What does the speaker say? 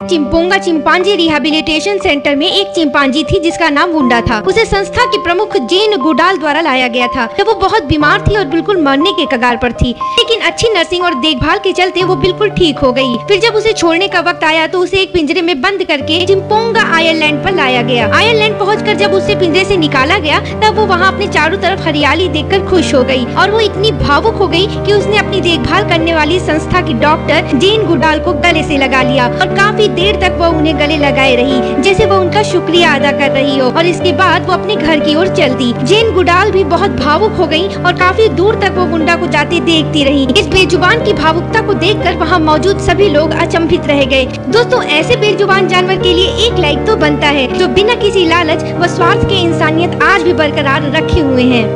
चिंपोंगा chimpanzee rehabilitation centre में एक chimpanzee थी, जिसका नाम गुंडा था। उसे संस्था के प्रमुख जेन गुडाल द्वारा लाया गया था। जब वो बहुत बीमार थी और बिल्कुल मरने के कगार पर थी, लेकिन अच्छी नर्सिंग और देखभाल के चलते वो बिल्कुल ठीक हो गई। फिर जब उसे छोड़ने का वक्त आया तो उसे एक पिंजरे में बंद करके चिंपोंगा आयरलैंड पर लाया गया। आयरलैंड पहुँच जब उसे पिंजरे ऐसी निकाला गया, तब वो वहाँ अपने चारों तरफ़ हरियाली देख खुश हो गई और वो इतनी भावुक हो गई की उसने अपनी देखभाल करने वाली संस्था की डॉक्टर जेन गुडाल को गले ऐसी लगा लिया और काफ़ी देर तक वो उन्हें गले लगाए रही, जैसे वो उनका शुक्रिया अदा कर रही हो। और इसके बाद वो अपने घर की ओर चल दी जेन गुडाल भी बहुत भावुक हो गई और काफ़ी दूर तक वो गुंडा को जाते देखती रही। इस बेजुबान की भावुकता को देखकर वहाँ मौजूद सभी लोग अचंभित रह गए। दोस्तों, ऐसे बेजुबान जानवर के लिए एक लाइक तो बनता है, जो बिना किसी लालच व स्वार्थ के इंसानियत आज भी बरकरार रखे हुए हैं।